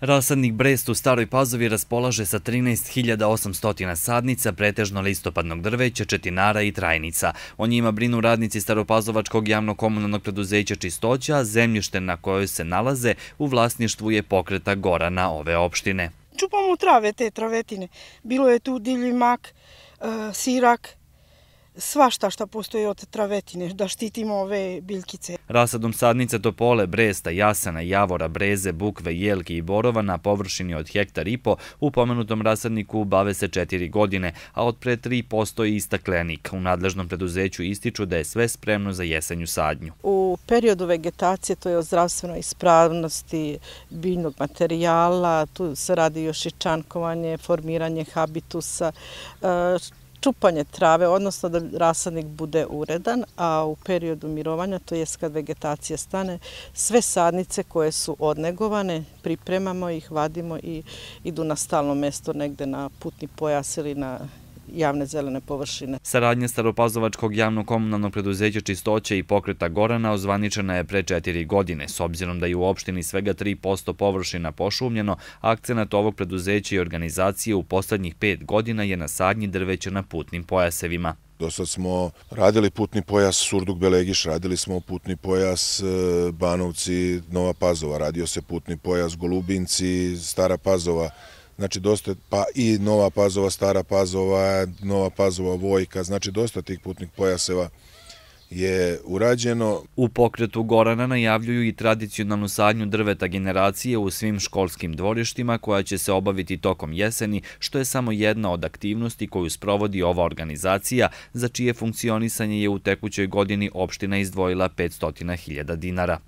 Rasadnik Brest u Staroj Pazovi raspolaže sa 13.800 sadnica, pretežno listopadnog drveća, četinara i trajnica. O njima brinu radnici Staropazovačkog javno-komunalnog preduzeća Čistoća, zemljište na kojoj se nalaze u vlasništvu je pokreta gora na ove opštine. Čupamo trave te travetine. Bilo je tu divlji mak, e, sirak, svašta što postoji od travetine, da štitimo ove biljkice. Rasadom sadnica Topole, Bresta, Jasana, Javora, Breze, Bukve, Jelki i Borova na površini od hektar i po u pomenutom rasadniku bave se četiri godine, a od pre tri postoji i staklenik. U nadležnom preduzeću ističu da je sve spremno za jesenju sadnju. U periodu vegetacije, to je o zdravstvenoj ispravnosti biljnog materijala, tu se radi još i čankovanje, formiranje habitusa, čupanje trave, odnosno da rasadnik bude uredan, a u periodu mirovanja, to je kad vegetacija stane, sve sadnice koje su odnegovane, pripremamo ih, vadimo i idu na stalno mesto negde na putni pojas ili na javne zelene površine. Saradnja Staropazovačkog javno-komunalnog preduzeća Čistoće i pokreta Gorana ozvaničena je pre četiri godine. S obzirom da je u opštini svega 3% površina pošumljeno, akcenat ovog preduzeća i organizacije u poslednjih pet godina je na sadnji drveća na putnim pojasevima. Do sad smo radili putni pojas Surduk Belegiš, radili smo putni pojas e, Banovci Nova Pazova, radio se putni pojas Golubinci, Stara Pazova, znači dosta, pa i Nova Pazova, Stara Pazova, Nova Pazova, Vojka, znači dosta tih putnih pojaseva je urađeno. U pokretu Gorana najavljuju i tradicionalnu sadnju drveta generacije u svim školskim dvorištima koja će se obaviti tokom jeseni, što je samo jedna od aktivnosti koju sprovodi ova organizacija, za čije funkcionisanje je u tekućoj godini opština izdvojila 500.000 dinara.